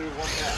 do one more.